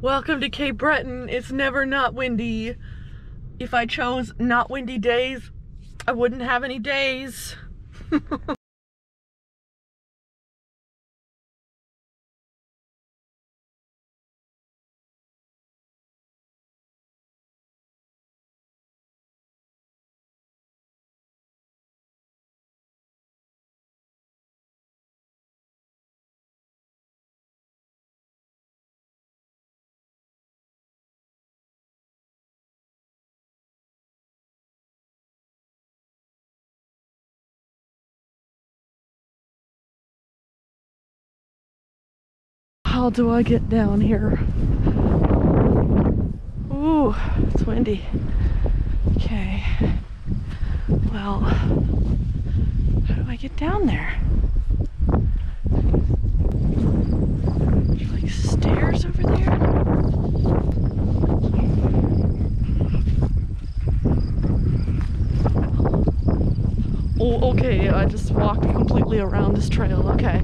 Welcome to Cape Breton. It's never not windy. If I chose not windy days, I wouldn't have any days. How do I get down here? Ooh, it's windy. Okay. Well, how do I get down there? There like stairs over there? Oh, okay. I just walked completely around this trail. Okay.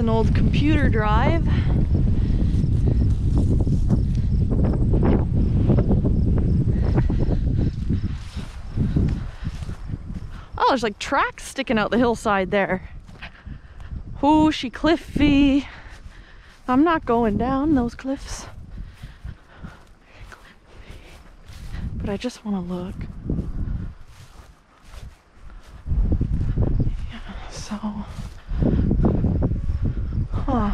An old computer drive. Oh, there's like tracks sticking out the hillside there. Ooh, she cliffy. I'm not going down those cliffs. But I just want to look. So. Huh.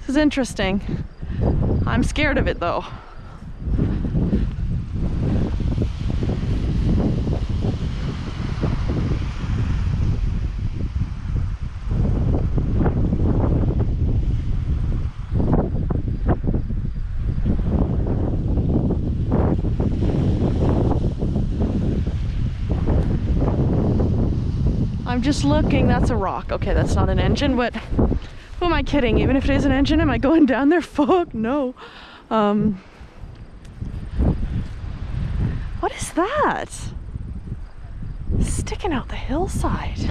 This is interesting. I'm scared of it though. Just looking. That's a rock. Okay, that's not an engine, but who am I kidding? Even if it is an engine, am I going down there? Fuck no. Um, what is that? Sticking out the hillside.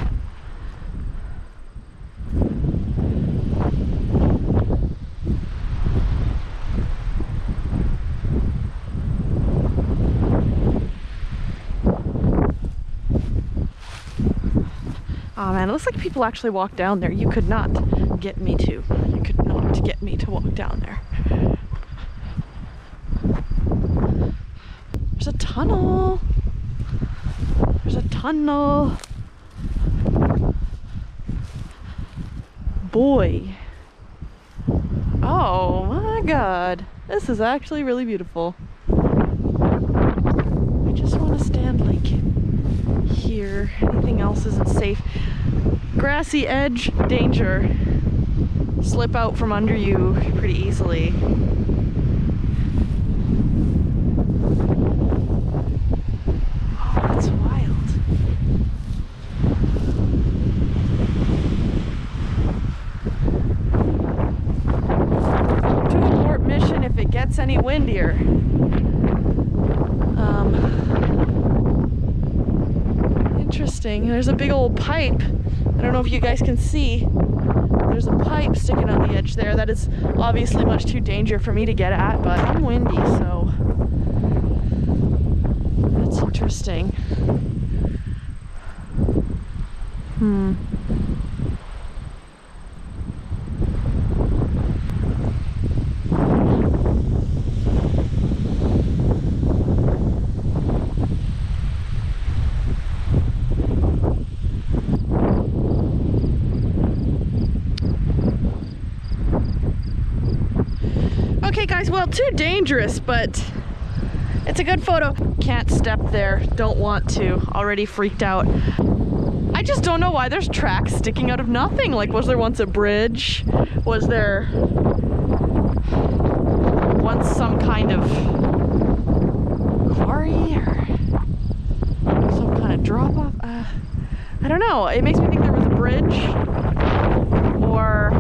Oh man, it looks like people actually walk down there. You could not get me to. You could not get me to walk down there. There's a tunnel. There's a tunnel. Boy. Oh my god. This is actually really beautiful. I just want to stand like here. Anything else isn't safe. Grassy edge, danger. Slip out from under you pretty easily. Oh, that's wild. Abort mission if it gets any windier. Um, interesting. There's a big old pipe. I don't know if you guys can see. There's a pipe sticking on the edge there that is obviously much too danger for me to get at, but I'm windy, so that's interesting. Hmm. Okay, guys, well, too dangerous, but it's a good photo. Can't step there, don't want to, already freaked out. I just don't know why there's tracks sticking out of nothing. Like, was there once a bridge? Was there once some kind of quarry or some kind of drop off? Uh, I don't know. It makes me think there was a bridge or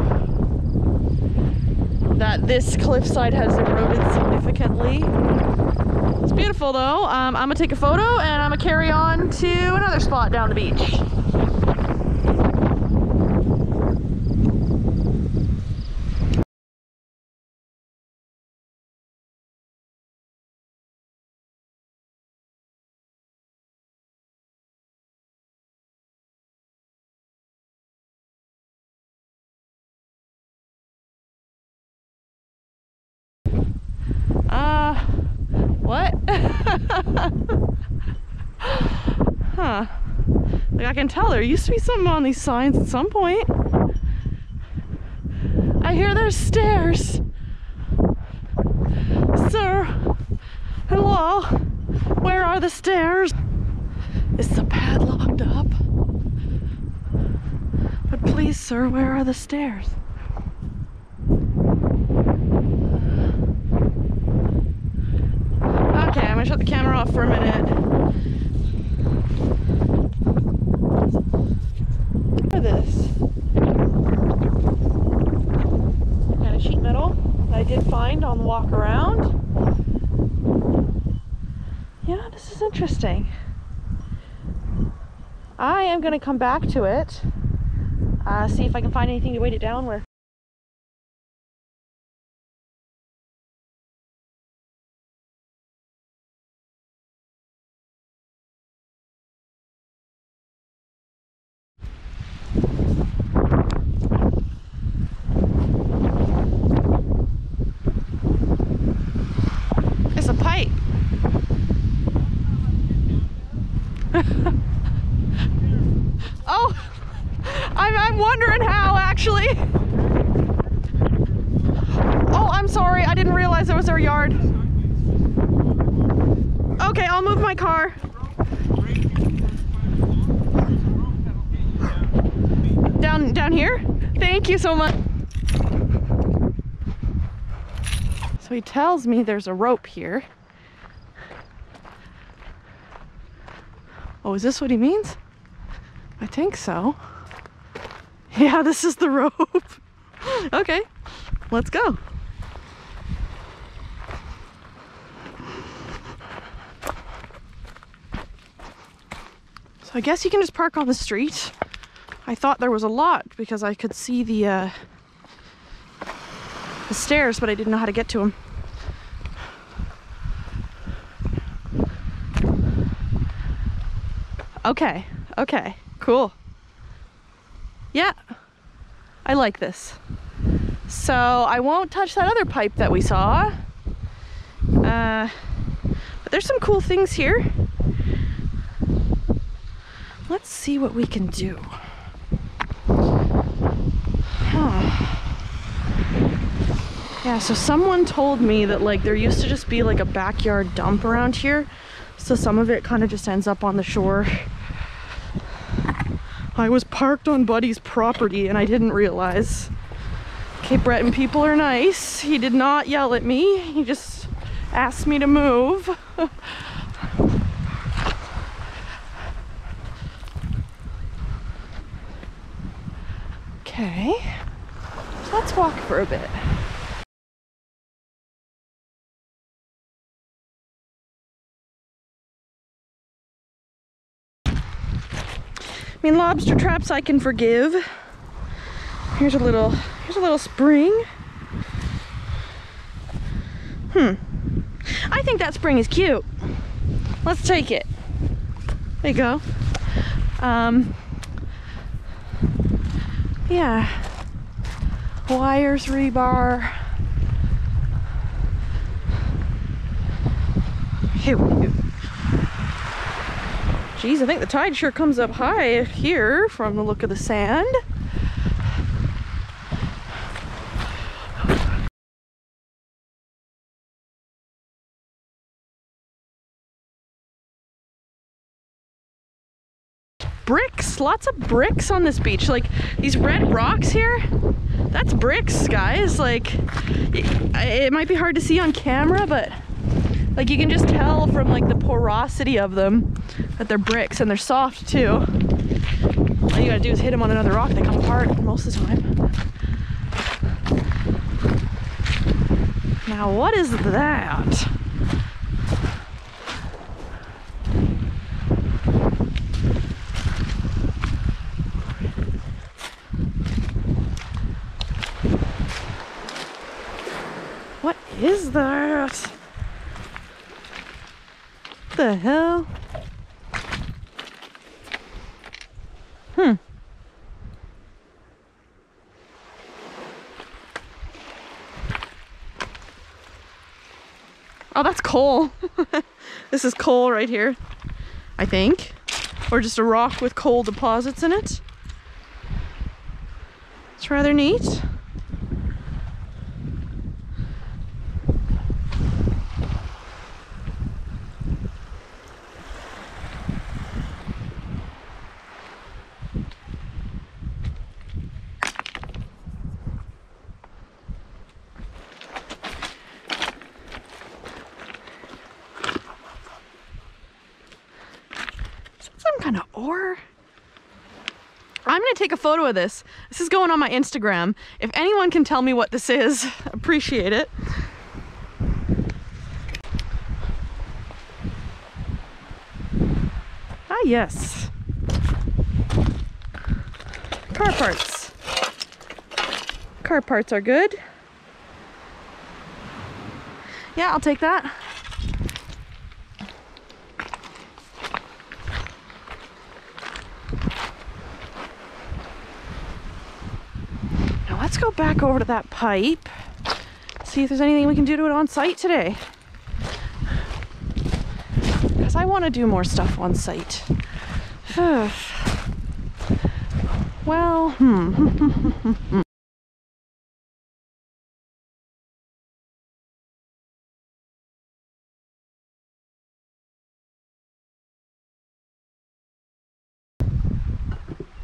that this cliffside has eroded significantly. It's beautiful though. Um, I'm gonna take a photo and I'm gonna carry on to another spot down the beach. Uh, what? huh. Like I can tell there used to be something on these signs at some point. I hear there's stairs. Sir, hello, where are the stairs? Is the pad locked up? But please, sir, where are the stairs? Okay, I'm gonna shut the camera off for a minute. Look at this. Kind of sheet metal that I did find on the walk around. Yeah, this is interesting. I am gonna come back to it, uh, see if I can find anything to weight it down with. It's a pipe. oh, I'm, I'm wondering how actually. Oh, I'm sorry. I didn't realize it was our yard. Okay, I'll move my car. Down, down here? Thank you so much. So he tells me there's a rope here. Oh, is this what he means? I think so. Yeah, this is the rope. okay, let's go. So I guess you can just park on the street. I thought there was a lot because I could see the uh, the stairs, but I didn't know how to get to them. Okay, okay, cool. Yeah, I like this. So I won't touch that other pipe that we saw. Uh, but there's some cool things here. Let's see what we can do. Huh. Yeah, so someone told me that like there used to just be like a backyard dump around here. So some of it kind of just ends up on the shore. I was parked on Buddy's property and I didn't realize. Cape Breton people are nice. He did not yell at me. He just asked me to move. okay. Let's walk for a bit. Mean, lobster traps I can forgive. Here's a little, here's a little spring. Hmm. I think that spring is cute. Let's take it. There you go. Um, yeah. Wires, rebar. Here we go. Geez, I think the tide sure comes up high here from the look of the sand. Bricks, lots of bricks on this beach. Like these red rocks here, that's bricks, guys. Like it, it might be hard to see on camera, but Like you can just tell from like the porosity of them that they're bricks and they're soft too. All you gotta do is hit them on another rock, they come apart most of the time. Now what is that? What is that? What the hell? Hmm. Oh, that's coal. this is coal right here, I think. Or just a rock with coal deposits in it. It's rather neat. some kind of ore. I'm gonna take a photo of this. This is going on my Instagram. If anyone can tell me what this is, appreciate it. Ah, yes. Car parts. Car parts are good. Yeah, I'll take that. Now let's back over to that pipe. See if there's anything we can do to it on site today. Because I want to do more stuff on site. well, hmm.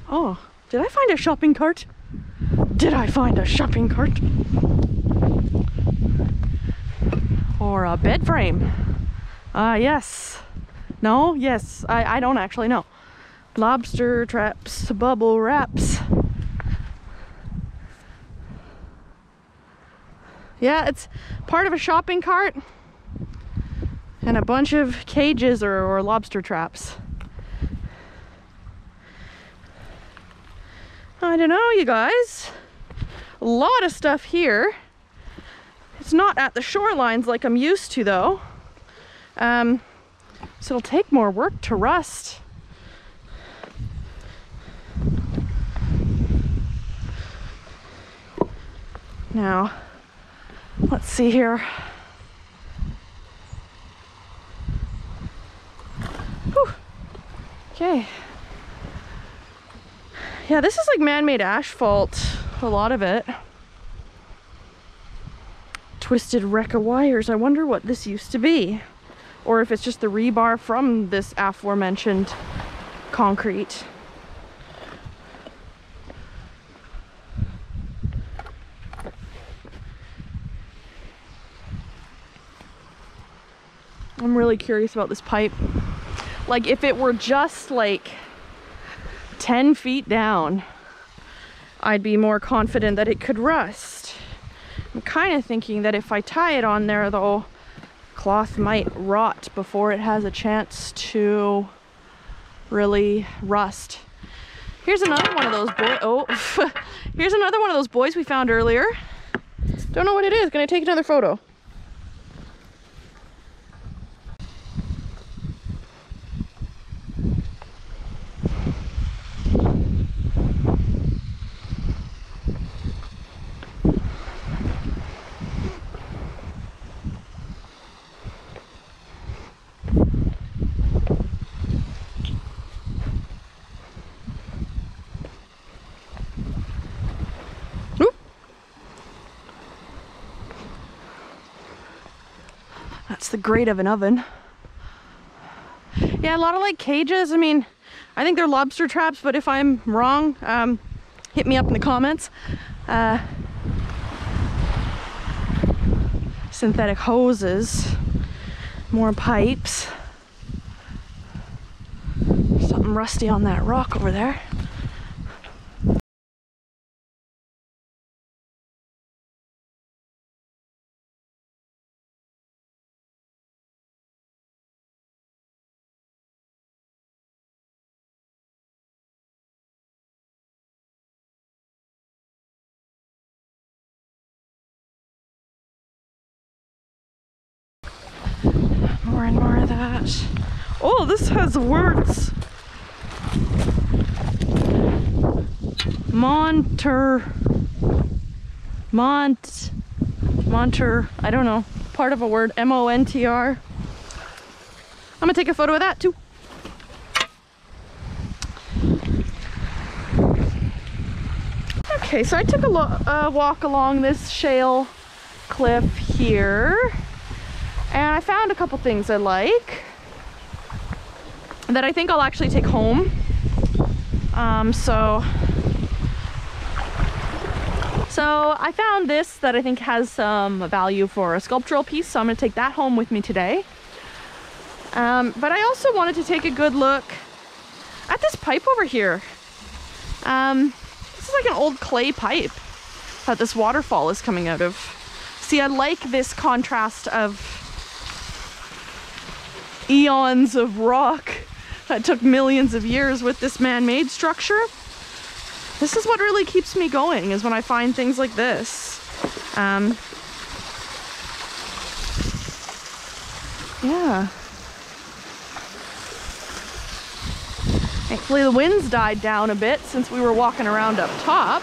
oh, did I find a shopping cart? Did I find a shopping cart? Or a bed frame? Ah, yes. No? Yes. I, I don't actually know. Lobster traps, bubble wraps. Yeah, it's part of a shopping cart and a bunch of cages or, or lobster traps. I don't know, you guys. A lot of stuff here. It's not at the shorelines like I'm used to, though. Um, so it'll take more work to rust. Now, let's see here. Whew. Okay. Yeah, this is like man-made asphalt, a lot of it. Twisted wreck of wires. I wonder what this used to be. Or if it's just the rebar from this aforementioned concrete. I'm really curious about this pipe. Like if it were just like 10 feet down, I'd be more confident that it could rust. I'm kind of thinking that if I tie it on there though, cloth might rot before it has a chance to really rust. Here's another one of those boy. Oh, here's another one of those boys we found earlier. Don't know what it is. Gonna take another photo. That's the grate of an oven. Yeah, a lot of like cages. I mean, I think they're lobster traps, but if I'm wrong, um, hit me up in the comments. Uh, synthetic hoses. More pipes. Something rusty on that rock over there. More and more of that. Oh, this has words. Monter. Mont. Monter. I don't know. Part of a word. M O N T R. I'm gonna take a photo of that too. Okay, so I took a walk along this shale cliff here and I found a couple things I like that I think I'll actually take home. Um, so, so I found this that I think has some value for a sculptural piece, so I'm gonna take that home with me today. Um, but I also wanted to take a good look at this pipe over here. Um, this is like an old clay pipe that this waterfall is coming out of. See, I like this contrast of eons of rock that took millions of years with this man-made structure. This is what really keeps me going is when I find things like this. Um, yeah. Thankfully the winds died down a bit since we were walking around up top.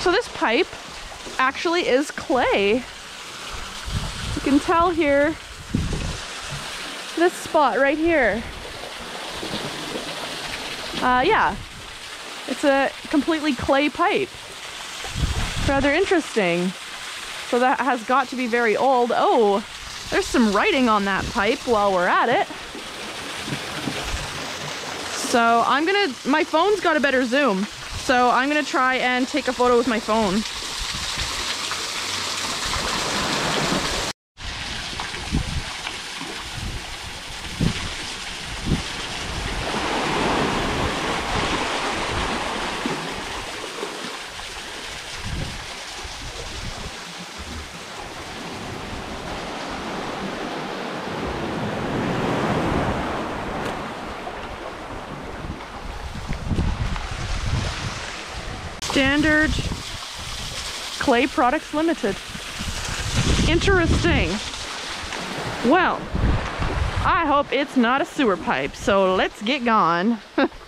So this pipe actually is clay. You can tell here this spot right here. Uh, yeah, it's a completely clay pipe. Rather interesting. So that has got to be very old. Oh, there's some writing on that pipe while we're at it. So I'm gonna, my phone's got a better zoom. So I'm gonna try and take a photo with my phone. Standard Clay Products Limited. Interesting. Well, I hope it's not a sewer pipe, so let's get gone.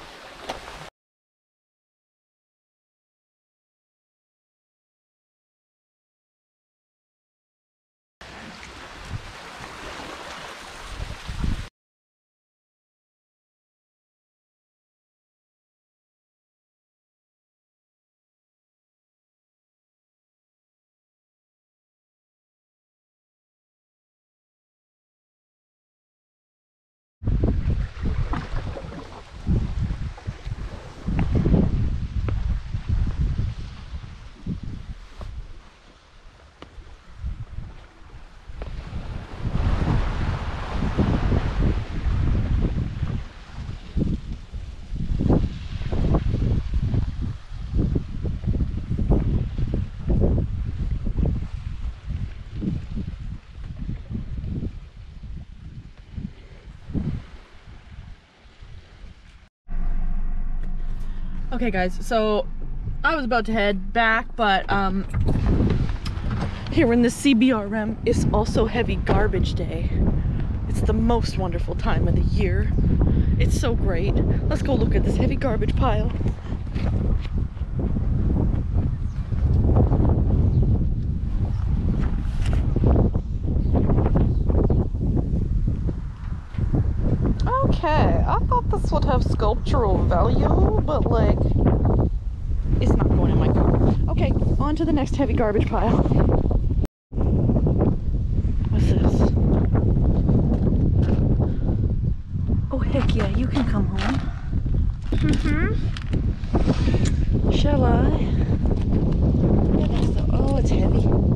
Okay guys, so I was about to head back, but um, here in the CBRM it's also heavy garbage day. It's the most wonderful time of the year. It's so great. Let's go look at this heavy garbage pile. Okay, I thought this would have sculptural value, but like, it's not going in my car. Okay, on to the next heavy garbage pile. What's this? Oh heck yeah, you can come home. Mm-hmm. Shall I? Yeah, that's the, oh, it's heavy.